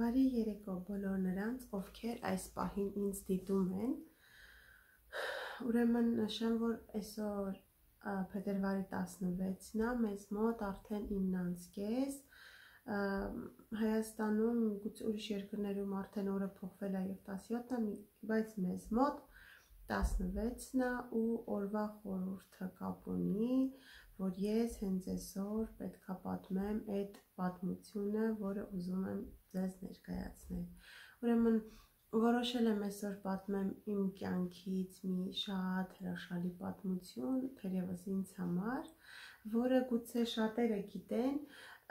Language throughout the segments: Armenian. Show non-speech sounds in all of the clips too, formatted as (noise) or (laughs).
Բարի երեկո բոլոր նրանց, ովքեր այս պահին ինձ դիտում են։ Ուրեմն նշեմ, որ այսօր փետրվարի 16-ն է, մեզ մոտ արդեն 9:30 Հայաստանում, գուցե ուրիշ երկրներում արդեն օրը փոխվել է եւ 17-ն է, բայց մեզ մոտ 16-ն է ու օրվա խորհուրդը կապ ունի, որ ես հենց այսօր պետքա պատմեմ այդ պատմությունը, որը ուզում եմ ձեզ ներկայացնել։ Ուրեմն որոշել եմ այսօր պատմեմ իմ կյանքից մի շատ հրաշալի պատմություն, թերևս ինձ համար, որը գուցե շատերը գիտեն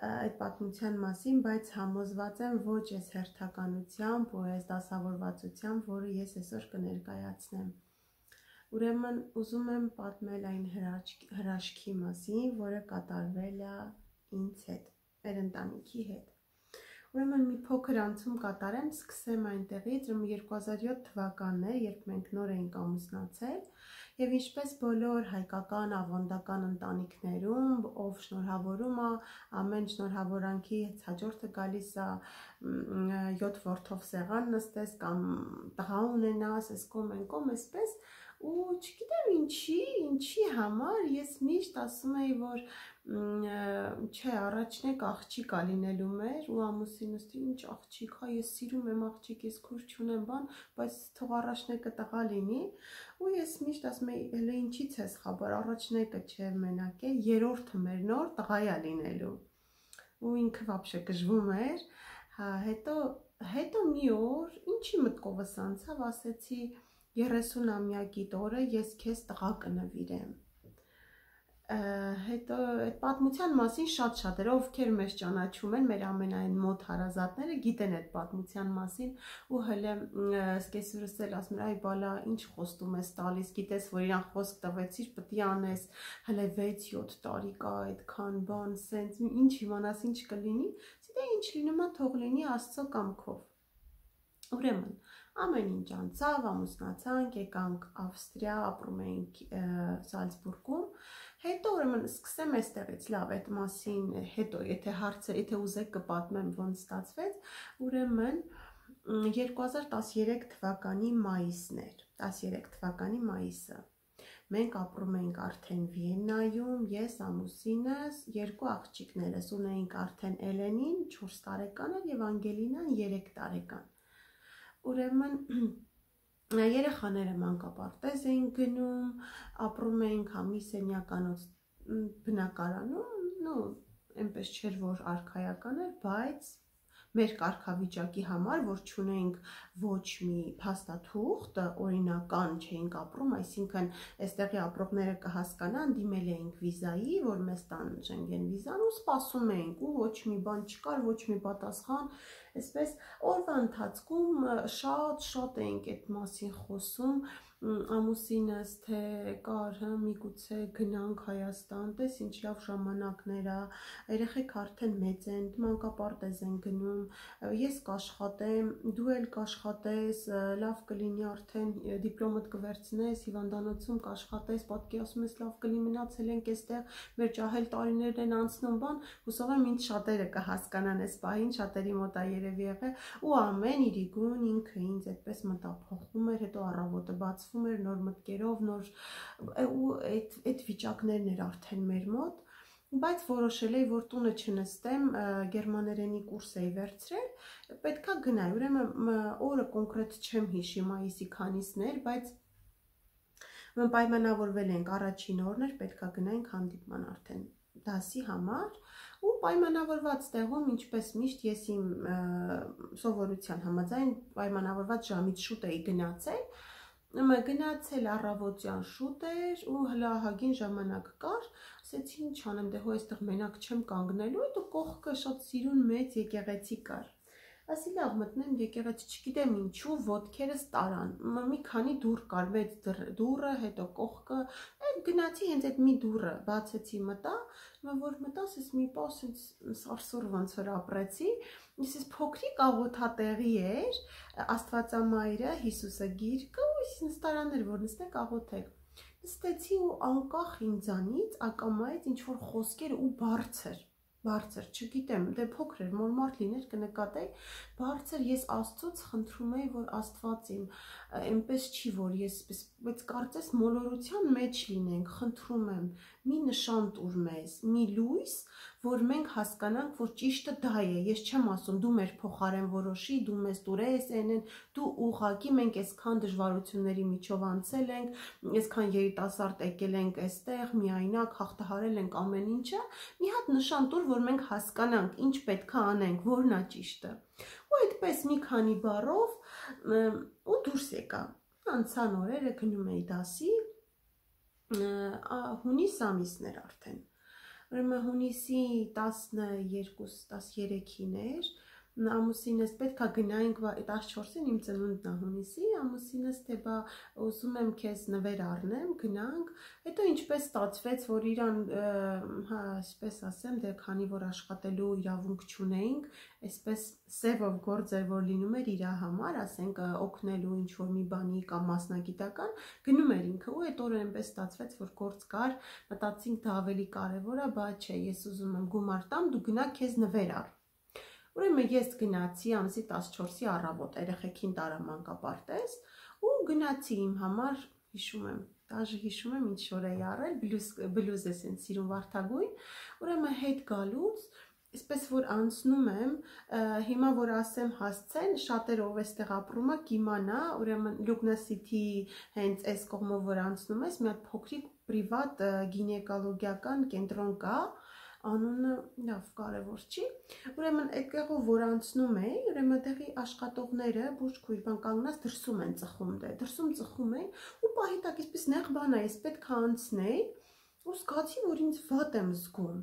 այդ պատմության մասին, բայց համոզված եմ ոչ այս հերթականությամբ ու այս դասավորվածությամբ, որը ես այսօր կներկայացնեմ։ Ուրեմն ուզում եմ պատմել այն հրաշքի մասին, որը կատարվել է ինձ հետ, մեր ընտանիքի հետ։ Ուրեմն մի փոքր անցում կատարեմ, սկսեմ այնտեղից, ում 2007 թվականն է, երբ մենք նոր էինք ամուսնացել, եւ ինչպես բոլոր հայկական ավանդական ընտանիքներում, ով շնորհավորում է, ամեն շնորհավորանքի հաջորդը գալիս է 7 ворթով սեղան նստես կամ տղա ունենաս, եսքոմ ենքոմ, այսպես ու չգիտեմ ինչի, ինչի համար ես միշտ ասում էի, որ չէ, առաջնեք աղջիկ ա լինելու մեր ու ամուսինս ինչ աղջիկ, հա ես սիրում եմ աղջիկ, ես քուր չունեմ բան, բայց թող առաջնեկը տղա լինի ու ես միշտ ասում եի, հələ ինչից ես խաբար, առաջնեկը չէ մենակ է, երրորդը մեր նոր տղա է լինելու։ Ու ինքը вообще գժվում էր, հա, հետո հետո մի օր ինչի մտքովս անցավ, ասեցի 30-ամյակիդ օրը ես քեզ տղա կնվիրեմ հետո այդ պատմության մասին շատ շատերը ովքեր մեզ ճանաչում են, մեր ամենայն մոտ հարազատները գիտեն այդ պատմության մասին ու հələ սկեսուրս էլ ասում այ բալա ինչ խոստում ես տալիս, գիտես որ իրան խոսք տվեցիր, պետք է անես, հələ 6-7 տարի կա այդքան բան, սենց ինչ իմանաս ինչ կլինի, դե ինչ լինում է թող լինի Աստծո կամքով։ Ուրեմն Ամեն ինչ անցավ, ամուսնացանք, եկանք Ավստրիա, ապրում էինք Սալցբուրգում։ Հետո ուրեմն սկսեմ այստեղից, լավ, այդ մասին հետո, եթե հարցը, եթե ուզեք կպատմեմ ոնց ստացվեց, ուրեմն 2013 թվականի մայիսն էր, 13 թվականի մայիսը։ Մենք ապրում էինք արդեն Վիեննայում, ես, ամուսինս, երկու աղջիկներս ունեինք արդեն Էլենին 4 տարեկան եւ Անգելինան 3 տարեկան։ Ուրեմն (clears throat) երեխաները մանկապարտեզ էին գնում, ապրում էինք համի սենյականոց բնակարանում, նո, այնպես չէր որ արխայական էր, բայց մեր կարգավիճակի համար, որ ճունեինք ոչ մի փաստաթուղթ, օրինական չէինք ապրում, այսինքն այստեղի ապրողները կհասկանան, դիմել էինք վիզայի, որ մեզ տան Շենգեն վիզան ու սպասում էինք ու ոչ մի բան չկար, ոչ մի պատասխան, այսպես օրվա ընթացքում շատ-շատ էինք այդ մասին խոսում, ամուսինս թե կար հա միգուցե գնանք Հայաստան, տես ինչ լավ ժամանակներ է, երեխեք արդեն մեծ են, մանկապարտեզ են գնում, ես կաշխատեմ, դու էլ կաշխատես, լավ կլինի արդեն դիպլոմդ կվերցնես, հիվանդանոցում կաշխատես, պատկերացնում ես լավ կլինի մնացել ենք այստեղ, մեր ջահել տարիներն են անցնում, բան, հուսով եմ ինչ շատերը կհասկանան այս պահին, շատերի մոտ է երևի եղել, ու ամեն իրիկուն ինքը ինձ այդպես մտափոխում էր, հետո առավոտը բաց ստացվում էր նոր մտքերով, նոր ու այդ այդ վիճակներն էր արդեն մեր մոտ բայց որոշել էի որ տունը չնստեմ գերմաներենի կուրս էի վերցրել պետքա գնայի ուրեմն օրը կոնկրետ չեմ հիշի մայիսի քանիսն էր բայց պայմանավորվել ենք առաջին օրն էր պետքա գնայինք հանդիպման արդեն դասի համար ու պայմանավորված տեղում ինչպես միշտ ես իմ սովորության համաձայն պայմանավորված ժամից շուտ էի գնացել գնացել առավոտյան շուտ էր ու հլահագին ժամանակ կար, ասեցի ինչ անեմ, դե հո այստեղ մենակ չեմ կանգնելու, հետո կողքը շատ սիրուն մեծ եկեղեցի կար։ Ասի լավ մտնեմ եկեղեցի, չգիտեմ ինչու, ոտքերս տարան։ Մի քանի դուռ կար, մեծ դուռը, հետո կողքը, այդ գնացի հենց այդ մի դուռը բացեցի մտա, որ մտաս ես մի պա ասենց սարսուր ոնց որ ապրեցի, Ես ես փոքրիկ աղոթատեղի էր, Աստվածամայրը, Հիսուսը գիրկը ու ես նստարաններ, որ նստեք աղոթեք։ Նստեցի ու անկախ ինձանից ակամայից ինչ որ խոսքեր ու բարձր բարձր, չգիտեմ, դե փոքր էր, որ մարդ լիներ կնկատեի, բարձր ես Աստծոց խնդրում եի, որ Աստված իմ այնպես չի, որ ես բայց կարծես մոլորության մեջ լինենք, խնդրում եմ, մի նշան տուր մեզ, մի լույս, որ մենք հասկանանք, որ ճիշտը դա է։ Ես չեմ ասում դու մեր փոխարեն որոշի, դու մեզ տուրես այնեն, դու ուղակի մենք այսքան դժվարությունների միջով անցել ենք, այսքան երիտասարդ եկել ենք այստեղ, միայնակ հաղթահարել ենք ամեն ինչը, մի հատ նշան տուր, որ մենք հասկանանք, ինչ պետք է անենք, որն է ճիշտը։ Ու այդպես մի քանի բառով ու դուրս եկա։ Անցան օրերը գնում էի դասի, հունիս ամիսներ արդեն Ուրեմն հունիսի 12-13-ին էր, ամուսինս պետքա գնայինք 14-ին իմ ծնունդն է հունիսի, ամուսինս թե բա ուզում եմ քեզ նվեր առնեմ, գնանք, հետո ինչպես ստացվեց, որ իրան, հա, այսպես ասեմ, դե քանի որ աշխատելու իրավունք չունեինք, այսպես սևով գործ էր որ լինում էր իր համար, ասենք օգնելու ինչ որ մի բանի կամ մասնագիտական, գնում էր ինքը ու այդ օրը այնպես ստացվեց որ գործ կար, մտածինք դա ավելի կարևոր է, բա չէ, ես ուզում եմ գումար տամ, դու գնա քեզ նվեր առ։ Ուրեմն ես գնացի ամսի 14-ի առավոտ երեխեքին տարա մանկապարտեզ ու գնացի իմ համար հիշում եմ դաժե հիշում եմ ինչ որ էի առել բլյուզ բլյուզ է սենց սիրուն վարդագույն ուրեմն հետ գալուց Իսպես որ անցնում եմ, հիմա որ ասեմ հասցեն, շատերով էստեղ ապրումը կիմանա, ուրեմն Լուգնասիթի հենց այս կողմով որ անցնում ես, մի հատ փոքրիկ պրիվատ գինեկոլոգիական կենտրոն կա, անունը լավ կարևոր չի։ Ուրեմն այդտեղով որ անցնում էի, ուրեմն տեղի աշխատողները բուժքույր բան կանգնած դրսում են ծխում դե, դրսում ծխում են ու պահի տակ այսպես նեղ բան է, ես պետք է անցնեի, ու զգացի որ ինձ վատ եմ զգում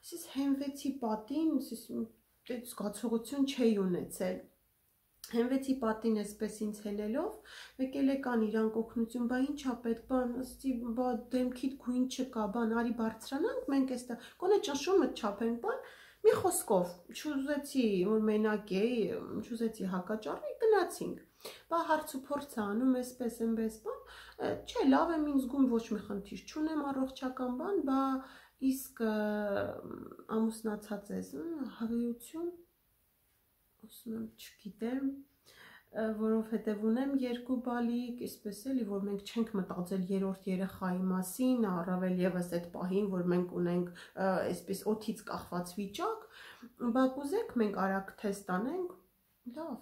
Այսպես հենվեցի պատին, այսպես այդ զգացողություն չէի ունեցել։ Հենվեցի պատին այսպես ինձ հելելով, եկել եկան իրանք օգնություն, բա ինչա պետք, բան, ըստի, բա դեմքիդ գույն չկա, բան, արի բարձրանանք, մենք այստեղ կոնե ճնշումը չափենք, բան, մի խոսքով չուզեցի որ մենակ էի, չուզեցի հակաճառի, գնացինք։ Բա հարց ու փորձ անում այսպես այնպես բան, չէ, լավ եմ ինձ զգում, ոչ մի խնդիր չունեմ առողջական բան, բա Իսկ ամուսնացած ես, հավերություն ասում եմ, չգիտեմ, որովհետև ունեմ երկու բալիկ, այսպես էլի, որ մենք չենք մտածել երրորդ երեխայի մասին, առավել եւս այդ պահին, որ մենք ունենք այսպես օթից կախված վիճակ, բա կուզեք մենք արագ թեստ անենք, լավ։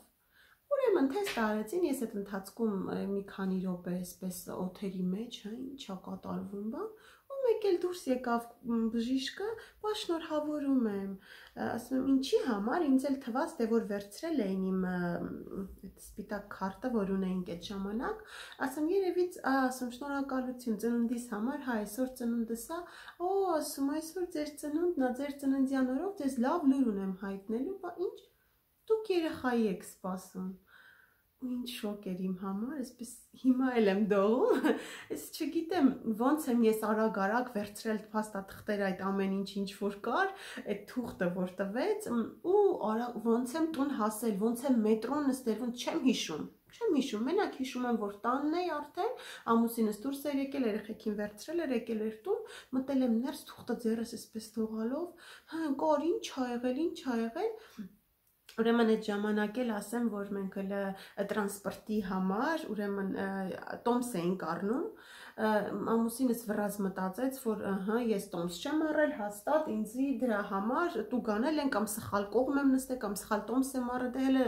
Ուրեմն թեստ արեցին, ես այդ ընթացքում մի քանի րոպե այսպես օթերի մեջ, հա, ինչա կատարվում բան, մեկ էլ դուրս եկավ բժիշկը, բա շնորհավորում եմ։ Ասում եմ, ինչի համար ինձ էլ թվաց, թե որ վերցրել էին իմ այդ սպիտակ քարտը, որ ունեինք այդ ժամանակ, ասում երևից, ասում շնորհակալություն ծնունդիս համար, հա, այսօր ծնունդս է, օ, ասում այսօր ձեր ծնունդն է, ձեր ծննդյան օրով ձեզ լավ լուր ունեմ հայտնելու, բա ինչ դուք երեխայի եք սպասում ու ինչ շոկ էր իմ համար, այսպես հիմա էլ եմ դողում, (laughs) ես չգիտեմ ոնց եմ ես արագ-արագ վերցրել փաստաթղթեր այդ ամեն ինչ ինչ որ կար, այդ թուղթը որ տվեց ու արագ ոնց եմ տուն հասել, ոնց եմ մետրոն նստել, ոնց չեմ հիշում չեմ հիշում, մենակ հիշում եմ, որ տանն էի արդեն, ամուսինս դուրս էր եկել, երեխեքին վերցրել էր, եկել էր տուն, մտել եմ ներս թուղթը ձեռս այսպես թողալով, հա, կար ինչ ա եղել, ինչ ա եղել, Ուրեմն այդ ժամանակ էլ ասեմ, որ մենք էլ տրանսպորտի համար, ուրեմն տոմս էինք առնում, ամուսինս վրազ մտածեց, որ ըհը, ես տոմս չեմ առել, հաստատ ինձի դրա համար դու գանել են կամ սխալ կողմ եմ նստել կամ սխալ տոմս եմ առել, դե հələ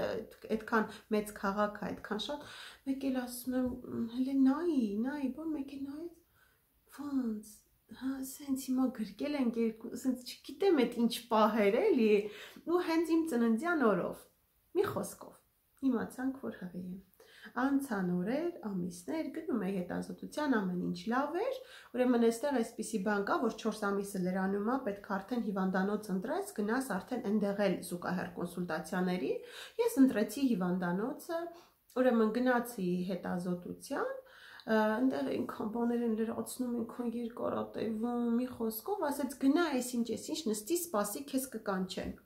այդքան մեծ քաղաք է, այդքան շատ։ Մեկ էլ ասում եմ, հələ նայի, նայի, բան մեկ էլ նայեց։ հա, սենց հիմա գրկել ենք երկու, սենց չգիտեմ այդ ինչ պահեր էլի, ու հենց իմ ծննդյան օրով, մի խոսքով իմացանք, որ հղի եմ։ Անցան օրեր, ամիսներ, գնում էի հետազոտության, ամեն ինչ լավ էր, ուրեմն այստեղ այսպիսի բան կա, որ 4 ամիսը լրանում է, պետք արդեն հիվանդանոց ընտրես, գնաս արդեն ընդեղել զուգահեռ կոնսուլտացիաների։ Ես ընտրեցի հիվանդանոցը, ուրեմն գնացի հետազոտության, այնտեղ այնքան բաներ են լրացնում, այնքան երկարատևում, մի խոսքով ասեց գնա, այսինչ, այսինչ նստի, սպասի, քեզ կկանչեն։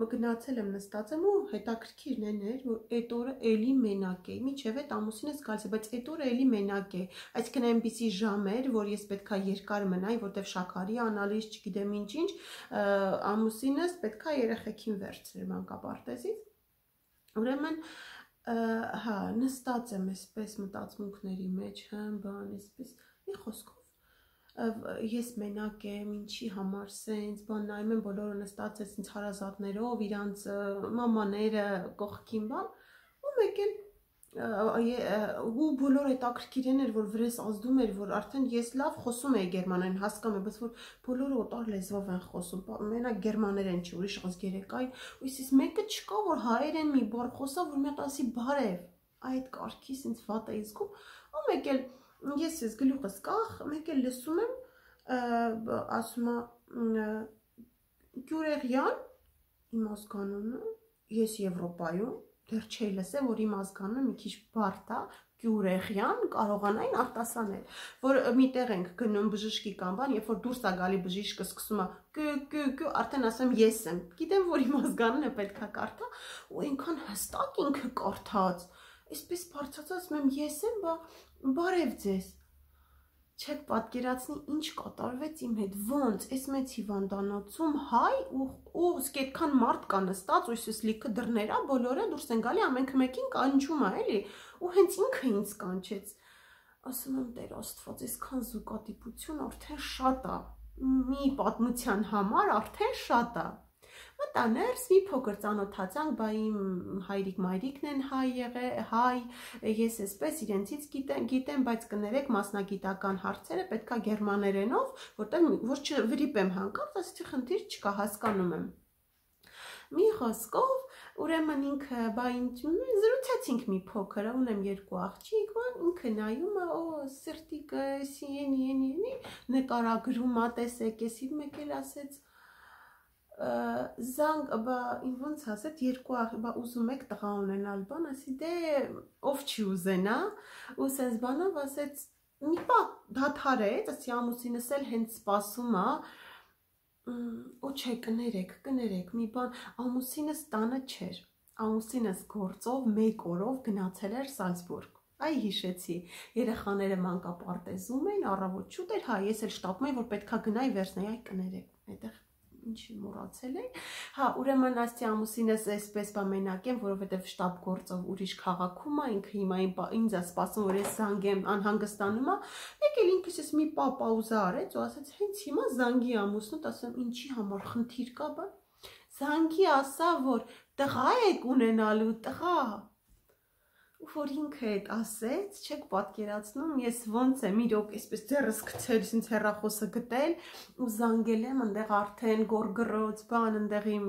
մգնացել եմ նստած եմ ու հետաքրքիրն են էր որ այդ օրը էլի մենակ էի միջև այդ ամուսինս գալիս է բայց այդ օրը էլի մենակ է այսինքն այնպիսի ժամ էր որ ես պետքա երկար մնայի որտեվ շաքարի անալիզ չգիտեմ ինչ ինչ ամուսինս պետքա երեխեքին վերցներ մանկապարտեզից ուրեմն հա նստած եմ այսպես մտածմունքների մեջ հա բան այսպես մի խոսքով ես մենակ եմ, ինչի համար սենց, բան նայում եմ բոլորը նստած է ինձ հարազատներով, իրանց մամաները կողքին բան, ու մեկ էլ ու բոլորը հետաքրքիր են էր որ վրես ազդում էր որ արդեն ես լավ խոսում եի գերմաներեն հասկանում եմ բայց որ բոլորը օտար լեզվով են խոսում մենակ գերմաներեն չի ուրիշ ազգեր եկային ու ես մեկը չկա որ հայերեն մի բառ խոսա որ մի հատ ասի բարև այդ կարգից ինձ վատ է զգում ու մեկ էլ ես ես գլուխս կախ, մեկ էլ լսում եմ, ասում է Գյուրեղյան իմ ազգանունը, ես Եվրոպայում դեռ չի լսել, որ իմ ազգանունը մի քիչ բարդ է, Գյուրեղյան կարողանային արտասանել, որ միտեղ ենք գնում բժշկի կամ բան, երբ որ դուրս է գալի բժիշկը սկսում է կը կը կը արդեն ասեմ ես եմ։ Գիտեմ, որ իմ ազգանունը պետքա կարդա, ու այնքան հստակ ինքը կարդաց։ Այսպես բարձրացած եմ ես եմ, բա Բարև ձեզ։ Չեք պատկերացնի ինչ կատարվեց իմ հետ։ Ոնց, այս մեծ հիվանդանոցում հայ ու ու սկետքան մարդ կա նստած, ու ես լիքը դռներա, բոլորը դուրս են գալի, ամենքը մեկին կանչում է, էլի։ Ու հենց ինքը ինձ կանչեց։ Ասում եմ, Տեր Աստված, այսքան զուգադիպություն արդեն շատ է։ Մի պատմության համար արդեն շատ է մտա ներս մի փոքր ծանոթացանք, բա իմ հայրիկ մայրիկն են հայ եղե, հայ, ես էսպես իրենցից գիտեմ, գիտեմ, բայց կներեք մասնագիտական հարցերը պետքա գերմաներենով, որտեղ ոչ չվրիպեմ հանկարծ, ասեցի խնդիր չկա, հասկանում եմ։ Մի խոսքով Ուրեմն ինքը բա ինչ զրուցեցինք մի փոքր, ունեմ երկու աղջիկ, բան ինքը նայում է, օ, սրտիկը, սիեն, ին, ին, նկարագրում է, տեսեք, էսի մեկ էլ ասեց, զանգ բա ոնց ասეთ երկու բա ուզում եք տղա ունենալ բան ասի դե ով չի ուզենա ու սենց բանով ասեց մի պա դաթարեց ասի ամուսինս էլ հենց սպասում է ու չէ կներեք կներեք մի բան ամուսինս տանը չէր ամուսինս գործով մեկ օրով գնացել էր Սալցբուրգ այ հիշեցի երեխաները մանկապարտեզում էին առավոտ շուտ էր հա ես էլ շտապում եմ որ պետքա գնայի վերցնեի այ կներեք այդտեղ ինչի մոռացել էի։ Հա, ուրեմն ասի ամուսինս այսպես բա մենակ եմ, որովհետև շտաբ գործով ուրիշ քաղաքում է, ինքը հիմա ինձ է սպասում, որ ես զանգեմ անհանգստանում է։ Եկել ինքս ես մի պա պաուզա արեց ու ասաց, հենց հիմա զանգի ամուսնուդ, ասեմ, ինչի համար խնդիր կա բա։ Զանգի ասա, որ տղա եք ունենալու, տղա որ ինքը այդ ասեց, չեք պատկերացնում, ես ոնց եմ իրոք այսպես ձեռս գցել, ինձ հեռախոսը գտել ու զանգել եմ, այնտեղ արդեն գորգռոց բան, այնտեղ իմ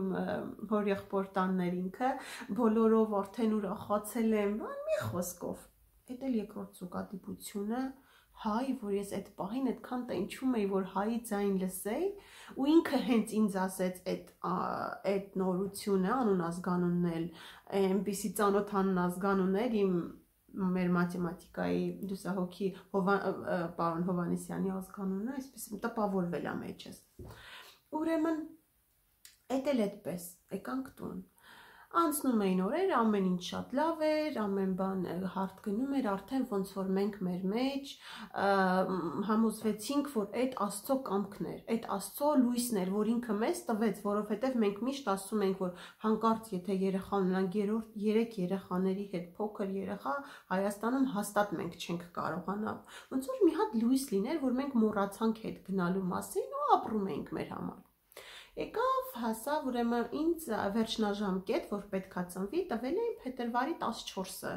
հոր եղբոր տաններ ինքը, բոլորով արդեն ուրախացել եմ, մի խոսքով։ Այդ էլ երկրորդ զուգադիպությունը հայ, որ ես այդ պահին այդքան տենչում էի, որ հայի ձայն լսեի, ու ինքը հենց ինձ ասեց այդ այդ նորությունը, անուն ազգանունն էլ այնպիսի ծանոթ անուն ազգանուններ իմ մեր մաթեմատիկայի դուսահոգի պարոն Հովանեսյանի ազգանունը, այսպես տպավորվել է մեջս։ Ուրեմն, այդ էլ այդպես, եկանք տուն Անցնում էին օրեր, ամեն ինչ շատ լավ էր, ամեն բան հարթ գնում էր, արդեն ոնց որ մենք մեր մեջ համոզվեցինք, որ այդ Աստծո կամքն էր, այդ Աստծո լույսն էր, որ ինքը մեզ տվեց, որովհետև մենք միշտ ասում ենք, որ հանկարծ եթե երեխա ունենանք երրորդ 3 երեխաների հետ փոքր երեխա Հայաստանում հաստատ մենք չենք կարողանա։ Ոնց որ մի հատ լույս լիներ, որ մենք մոռացանք հետ գնալու մասին ու ապրում էինք մեր համար։ Եկավ, հասավ ուրեմն ինձ վերջնաժամկետ, որ պետքա ծնվի, տվել էին փետրվարի 14-ը։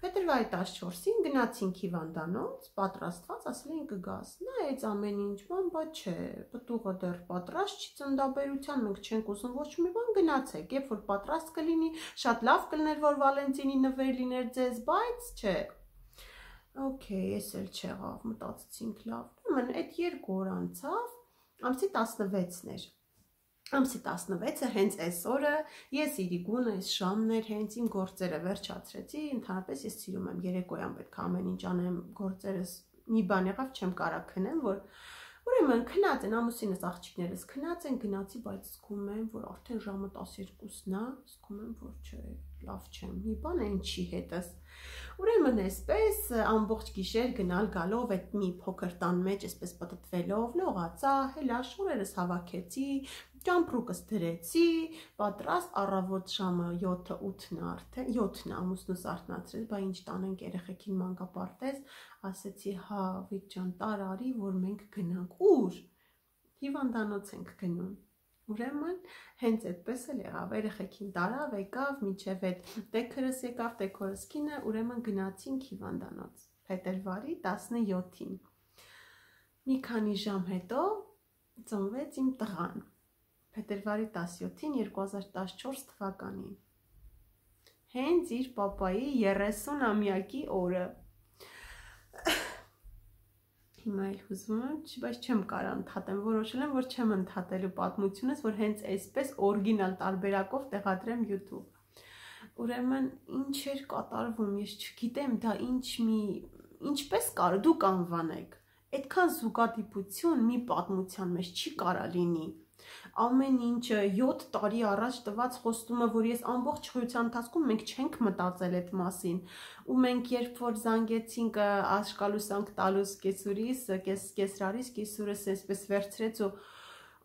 Փետրվարի 14-ին գնացինք հիվանդանոց, պատրաստված, ասել էին կգաս։ Նայեց ամեն ինչ, բան, բա չէ, պտուղը դեռ պատրաստ չի ծնդաբերության, մենք չենք ուզում ոչ մի բան գնացեք, երբ որ պատրաստ կլինի, շատ լավ կլներ, որ Վալենտինի նվեր լիներ ձեզ, բայց չէ, Okay, ես էլ չեղավ, մտածեցինք լավ։ Ուրեմն այդ երկու օր անցավ, ամսի 16-ն էր ամսի 16-ը հենց այս օրը ես Իրիգուն այս ժամն էր հենց իմ գործերը վերջացրեցի, ընդհանրապես ես սիրում եմ երեկոյան պետք է ամեն ինչ անեմ, գործերս մի բան եղավ չեմ կարա քնեմ, որ Ուրեմն քնած են ամուսինս աղջիկներս քնած են գնացի, բայց զգում եմ, որ արդեն ժամը 12-ն է, զգում եմ, որ չէ, լավ չեմ։ Մի բան է ինչի հետս։ Ուրեմն այսպես ամբողջ գիշեր գնալ գալով այդ մի փոքր տան մեջ այսպես պատտվելով լողացա, հելա շորերս հավաքեցի, ճամպրուկս դրեցի, պատրաստ առավոտ ժամը 7-ը 8-ն է արդեն, 7-ն է ամուսնուս արթնացրեց, բա ինչ տանենք երեխեքին մանկապարտեզ, ասեցի, հա, Վիտ ջան, տարարի, որ մենք գնանք։ Ուր։ Հիվանդանոց ենք գնում։ Ուրեմն հենց այդպես էլ եղավ, երեխեքին տարավ, եկավ, միջև այդ տեքրս եկավ, տեքորս կինը, ուրեմն գնացինք հիվանդանոց։ Փետրվարի 17-ին։ Մի քանի ժամ հետո ծնվեց իմ տղան։ Փետրվարի 17-ին 2014 թվականին։ Հենց իր papayi 30-ամյակի օրը հիմա էլ հուզվում եմ, բայց չեմ կարող ընդհատեմ, որոշել եմ, որ չեմ ընդհատելու պատմությունս, որ հենց այսպես օրիգինալ տարբերակով տեղադրեմ YouTube։ Ուրեմն ինչ էր կատարվում, ես չգիտեմ, դա ինչ մի ինչպես կարող դուք անվանեք։ Այդքան զուգադիպություն մի պատմության մեջ չի կարա լինի ամեն ինչը 7 տարի առաջ տված խոստումը, որ ես ամբողջ խորության ընթացքում մենք չենք մտածել այդ մասին։ Ու մենք երբ որ զանգեցինք աշկալուսանք տալուս կեսուրիս, կես կեսրարիս կեսուրս այսպես վերցրեց ու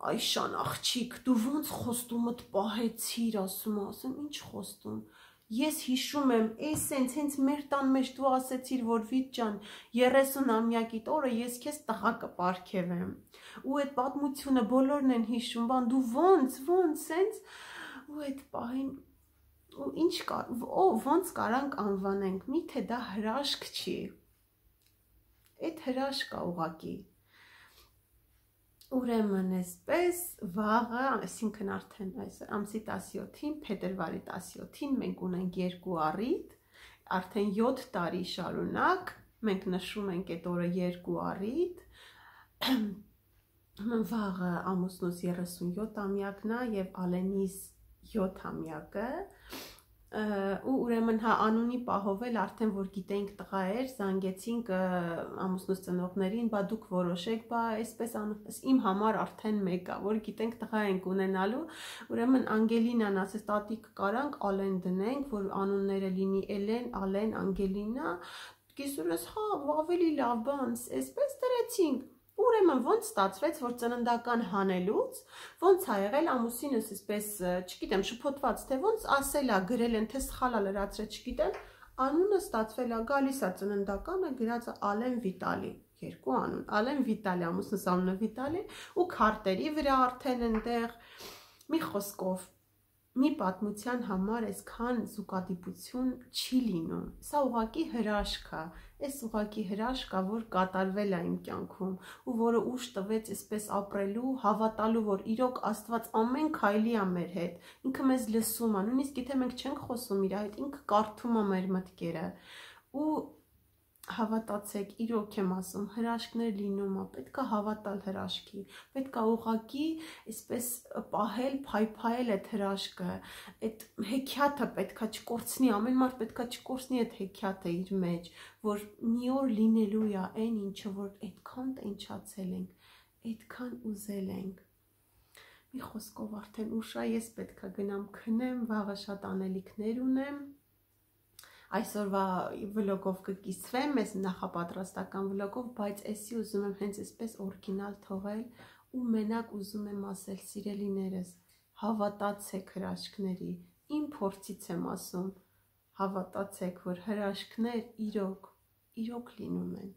այ շան աղջիկ, դու ոնց խոստումդ պահեցիր, ասում ասեմ, ինչ խոստում։ Ես հիշում եմ, էսենց հենց մեր տան մեջ դու ասեցիր, որ Վիտ ջան, 30-ամյակիդ օրը ես քեզ տղա կպարգևեմ։ Ու այդ պատմությունը բոլորն են հիշում, բան դու ոնց, ոնց սենց ու այդ պահին ու ինչ կար, ո ոնց կարանք անվանենք, միթե դա հրաշք չի։ Այդ հրաշք է ուղակի։ Ուրեմն այսպես վաղը, այսինքն արդեն այս ամսի 17-ին, փետրվարի 17-ին մենք ունենք երկու առիթ, արդեն 7 տարի շարունակ մենք նշում ենք այդ օրը երկու առիթ։ Վաղը ամուսնուս 37 ամյակն է եւ Ալենիս 7 ամյակը ու ուրեմն հա անունի պահովել արդեն որ գիտենք տղա էր զանգեցինք ամուսնուս ծնողներին բա դուք որոշեք բա այսպես անպես իմ համար արդեն մեկա որ գիտենք տղա ենք ունենալու ուրեմն Անգելինան ասես տատիկ կարանք Ալեն դնենք որ անունները լինի Էլեն, Ալեն, Անգելինա կիսուրս հա ավելի լավ բան այսպես դրեցինք Ուրեմն ոնց ստացվեց, որ ծննդական հանելուց ոնց ա եղել ամուսինս այսպես, չգիտեմ, շփոթված, թե ոնց ասելա, գրել են, թե սխալ ա լրացրել, չգիտեմ, անունը ստացվել ա գալիս ա ծննդականը գրած ա Ալեն Վիտալի երկու անուն Ալեն Վիտալի ամուսնուս անունը Վիտալի ու քարտերի վրա արդեն այնտեղ մի խոսքով մի պատմության համար այսքան զուգադիպություն չի լինում։ Սա ուղակի հրաշք է, այս ուղակի հրաշք է, որ կատարվել է իմ կյանքում ու որը ուշ տվեց այսպես ապրելու, հավատալու, որ իրոք Աստված ամեն քայլի է մեր հետ։ Ինքը մեզ լսում է, նույնիսկ եթե մենք չենք խոսում իր հետ, ինքը կարդում է մեր մտքերը։ Ու հավատացեք, իրոք եմ ասում, հրաշքներ լինում է, պետքա հավատալ հրաշքի, պետքա ուղակի այսպես պահել, փայփայել այդ հրաշքը, այդ հեքիաթը պետքա չկորցնի, ամեն մարդ պետքա չկորցնի այդ հեքիաթը իր մեջ, որ մի օր լինելու է այն ինչը, որ այդքան տենչացել ենք, այդքան ուզել ենք մի խոսքով արդեն ուշա ես պետքա գնամ քնեմ, վաղը շատ անելիքներ ունեմ այսօրվա վլոգով կկիսվեմ, ես նախապատրաստական վլոգով, բայց էսի ուզում եմ հենց այսպես օրիգինալ թողել ու մենակ ուզում եմ ասել սիրելիներս, հավատացեք հրաշքների, իմ փորձից եմ ասում, հավատացեք, որ հրաշքներ իրոք, իրոք լինում են։